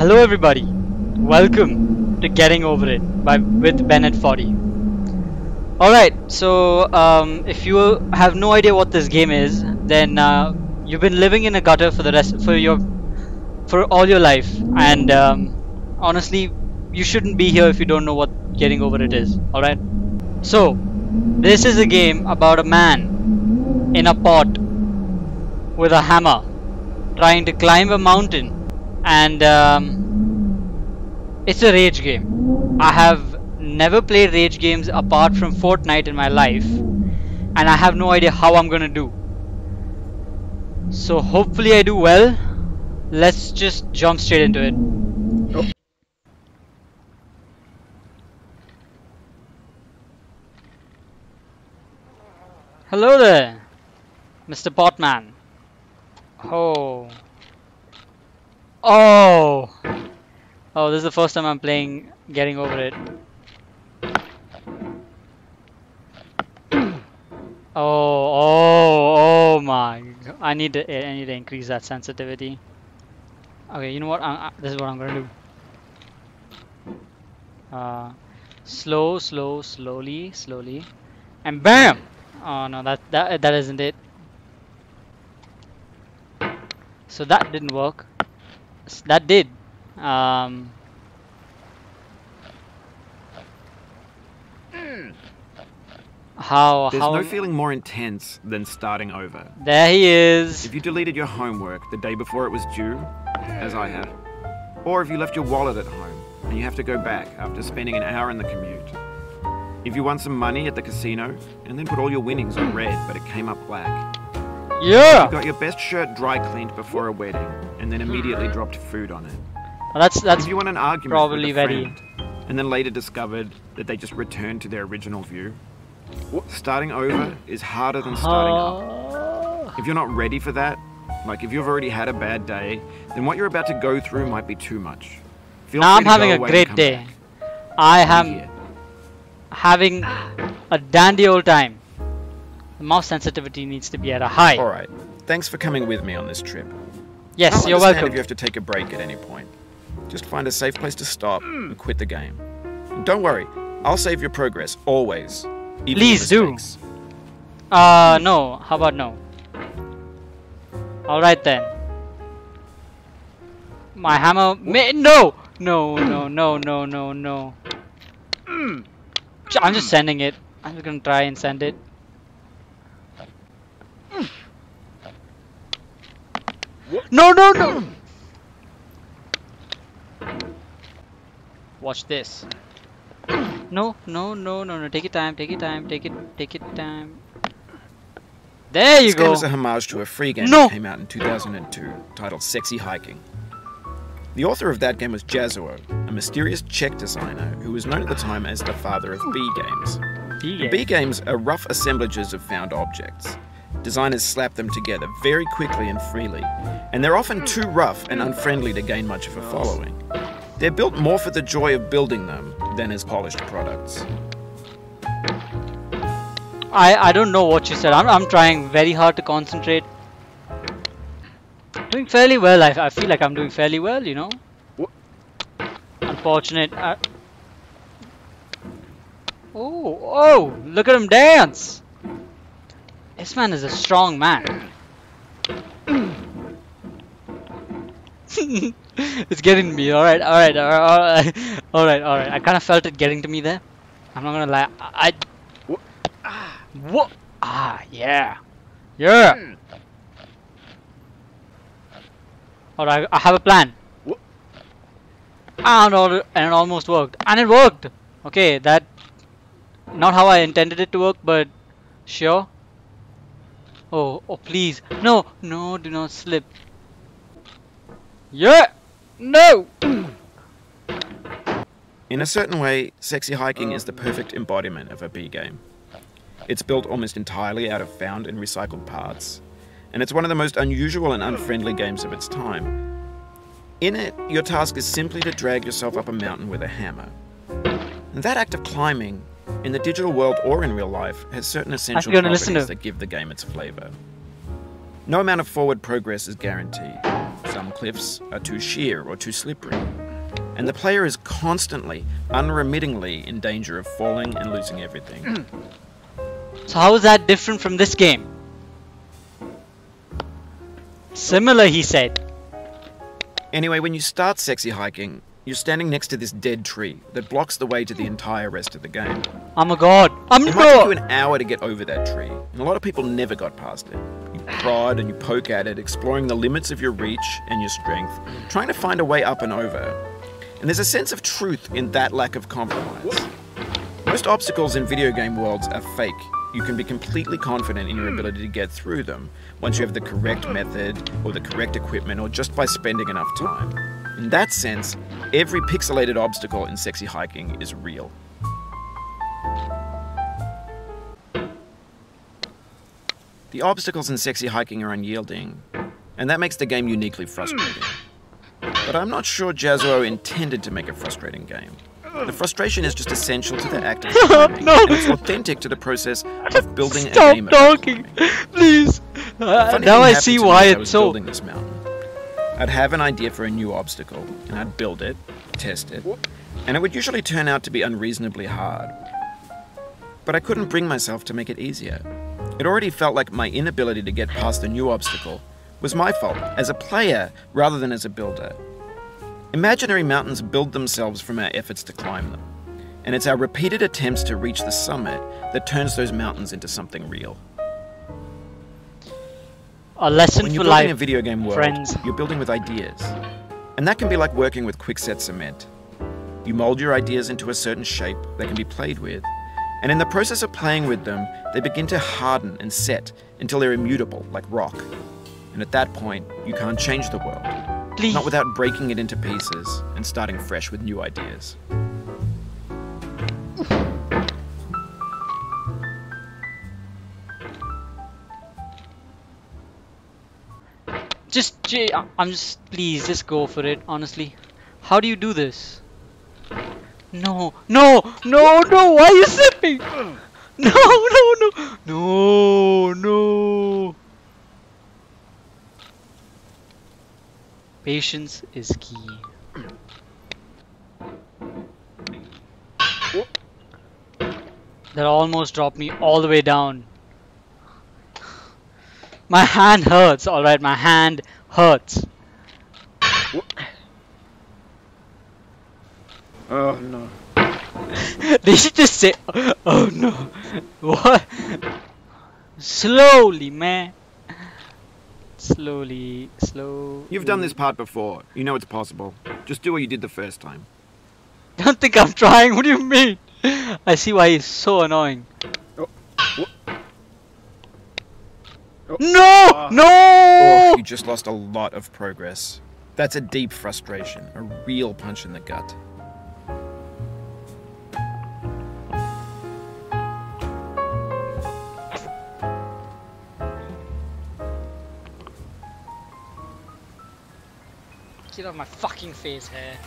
Hello everybody, welcome to Getting Over It by with Bennett Foddy. Alright, so um, if you have no idea what this game is, then uh, you've been living in a gutter for the rest for your for all your life, and um, honestly, you shouldn't be here if you don't know what Getting Over It is. Alright, so this is a game about a man in a pot with a hammer trying to climb a mountain and um, it's a rage game. I have never played rage games apart from Fortnite in my life, and I have no idea how I'm gonna do. So hopefully I do well. Let's just jump straight into it. Hello there, Mr. Potman. Oh. Oh! Oh, this is the first time I'm playing Getting Over It. Oh, oh, oh my! I need to, I need to increase that sensitivity. Okay, you know what? I, this is what I'm gonna do. Uh, slow, slow, slowly, slowly, and BAM! Oh no, that that that isn't it. So that didn't work. That did. Um, how There's how? no feeling more intense than starting over. There he is. If you deleted your homework the day before it was due, as I have, or if you left your wallet at home and you have to go back after spending an hour in the commute. If you won some money at the casino and then put all your winnings on red but it came up black. Yeah. You got your best shirt dry cleaned before a wedding and then immediately dropped food on it. That's that's if you won an argument probably with a very- friend and then later discovered that they just returned to their original view. Starting over is harder than starting up. Uh, If you're not ready for that, like if you've already had a bad day, then what you're about to go through might be too much. Feel now I'm having a great day. back. I I'm am here. having a dandy old time. The mouse sensitivity needs to be at a high. All right. Thanks for coming with me on this trip. Yes, I'll you're understand welcome. If you have to take a break at any point, just find a safe place to stop and quit the game. And don't worry, I'll save your progress always. even Please do. mistakes. Uh, no. How about no? Alright then. My hammer may- No! No, no, no, no, no, no. J- I'm just sending it. I'm just gonna try and send it. No, no, no! Watch this. No, no, no, no, no. Take your time, take your time, take it, take it time. There you go! This game go. is a homage to a free game No. that came out in 2002 titled Sexy Hiking. The author of that game was Jazzuo, a mysterious Czech designer who was known at the time as the father of B games. Yeah. B games are rough assemblages of found objects. Designers slap them together very quickly and freely, and they're often too rough and unfriendly to gain much of a following. They're built more for the joy of building them than as polished products. I I don't know what you said. I'm I'm trying very hard to concentrate. Doing fairly well. I I feel like I'm doing fairly well. You know. What? Unfortunate. Uh... Oh oh! Look at him dance. This man is a strong man. it's getting me. All right, all right, all right, all right, all right, all right. I kind of felt it getting to me there. I'm not gonna lie. I. I what? Ah, yeah. Yeah. Alright, I have a plan. And, al- and it almost worked. And it worked! Okay, that... Not how I intended it to work, but... Sure. Oh, oh please. No, no, do not slip. Yeah! No! In a certain way, Sexy Hiking is the perfect embodiment of a B game. It's built almost entirely out of found and recycled parts, and it's one of the most unusual and unfriendly games of its time. In it, your task is simply to drag yourself up a mountain with a hammer. And that act of climbing, in the digital world or in real life, has certain essential properties to- that give the game its flavor. No amount of forward progress is guaranteed. Some cliffs are too sheer or too slippery. And the player is constantly, unremittingly in danger of falling and losing everything. So how is that different from this game? Similar, he said. Anyway, when you start sexy hiking, you're standing next to this dead tree that blocks the way to the entire rest of the game. I'm a god. I'm It might take you an hour to get over that tree, and a lot of people never got past it. You prod and you poke at it, exploring the limits of your reach and your strength, trying to find a way up and over. And there's a sense of truth in that lack of compromise. Most obstacles in video game worlds are fake. You can be completely confident in your hmm. ability to get through them once you have the correct method or the correct equipment or just by spending enough time. In that sense, every pixelated obstacle in sexy hiking is real. The obstacles in sexy hiking are unyielding, and that makes the game uniquely frustrating. But I'm not sure Jazzuo intended to make a frustrating game. The frustration is just essential to the act of climbing, No. and it's authentic to the process of building a Stop game. of talking, please. Uh, now I see why it's so. building this mountain. I'd have an idea for a new obstacle, and I'd build it, test it, and it would usually turn out to be unreasonably hard. But I couldn't bring myself to make it easier. It already felt like my inability to get past the new obstacle was my fault as a player rather than as a builder. Imaginary mountains build themselves from our efforts to climb them, and it's our repeated attempts to reach the summit that turns those mountains into something real. A lesson When for you're building life. a video game world, friends. you're building with ideas. And that can be like working with quickset cement. You mold your ideas into a certain shape that can be played with. And in the process of playing with them, they begin to harden and set until they're immutable, like rock. And at that point, you can't change the world. Please. Not without breaking it into pieces and starting fresh with new ideas. I- I'm just, please, just go for it, honestly. How do you do this? No, no, no, no, why are you slipping? No, no, no, no, no. Patience is key. That almost dropped me all the way down. My hand hurts, alright, my hand hurts. Oh no. Did you just say, oh no? What? Slowly, man. Slowly, slow. You've done this part before. You know it's possible. Just do what you did the first time. Don't think I'm trying. What do you mean? I see why he's so annoying. Oh. No! Ah. No! Oh, you just lost a lot of progress. That's a deep frustration, a real punch in the gut. Get off my fucking face hair.